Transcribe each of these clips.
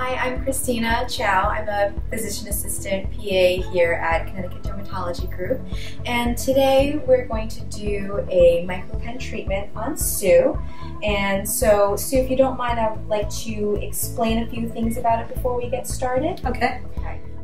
Hi, I'm Christina Chow. I'm a physician assistant PA here at Connecticut Dermatology Group. And today we're going to do a micropen treatment on Sue. And so, Sue, if you don't mind, I would like to explain a few things about it before we get started. Okay.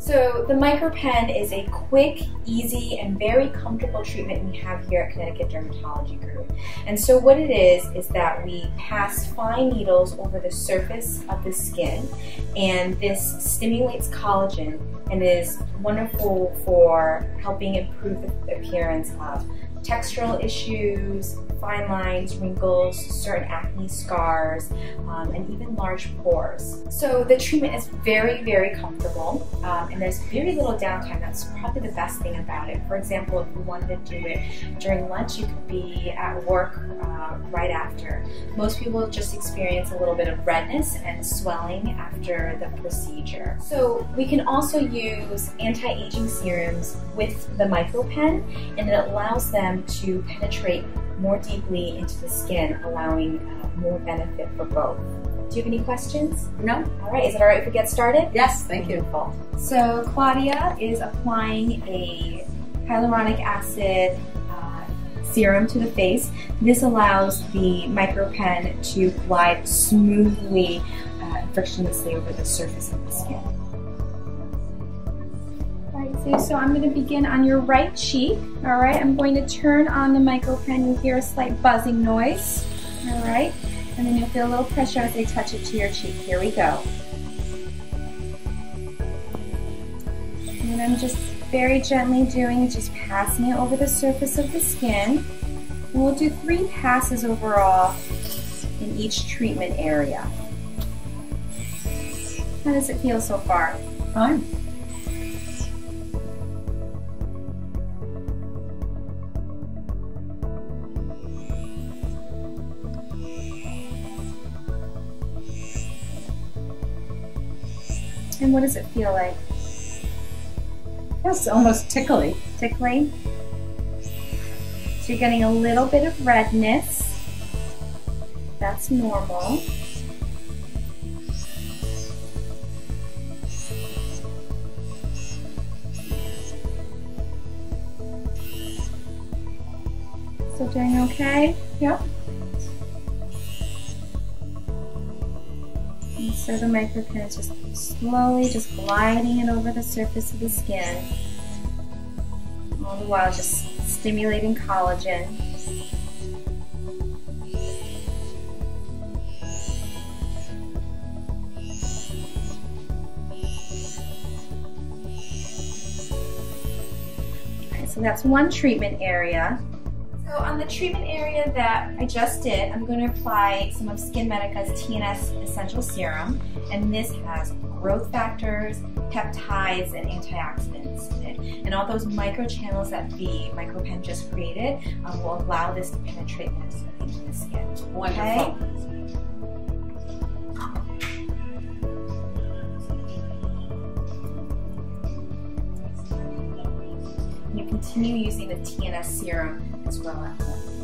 So the MicroPen is a quick, easy, and very comfortable treatment we have here at Connecticut Dermatology Group. And so what it is, is that we pass fine needles over the surface of the skin, and this stimulates collagen and is wonderful for helping improve the appearance of textural issues, fine lines, wrinkles, certain acne scars, um, and even large pores. So the treatment is very, very comfortable, um, and there's very little downtime. That's probably the best thing about it. For example, if you wanted to do it during lunch, you could be at work uh, right after. Most people just experience a little bit of redness and swelling after the procedure. So we can also use anti-aging serums with the MicroPen, and it allows them to penetrate more deeply into the skin, allowing uh, more benefit for both. Do you have any questions? No? All right, is it all right if we get started? Yes, thank you. So Claudia is applying a hyaluronic acid serum to the face. This allows the micropen to glide smoothly, uh, frictionlessly over the surface of the skin. All right, so I'm going to begin on your right cheek. All right, I'm going to turn on the micropen. You'll hear a slight buzzing noise. All right, and then you'll feel a little pressure as I touch it to your cheek. Here we go. And I'm just very gently doing, just passing it over the surface of the skin. And we'll do three passes overall in each treatment area. How does it feel so far? Fine. And what does it feel like? Yes, almost tickly. Tickly? So you're getting a little bit of redness. That's normal. Still doing okay? Yep. So the micropen is just slowly just gliding it over the surface of the skin. All the while just stimulating collagen. So that's one treatment area. So on the treatment area that I just did, I'm going to apply some of SkinMedica's TNS Essential Serum, and this has growth factors, peptides, and antioxidants in it. And all those microchannels that the micropen just created um, will allow this to penetrate into the skin. Wonderful. You continue using the TNS serum as well at home.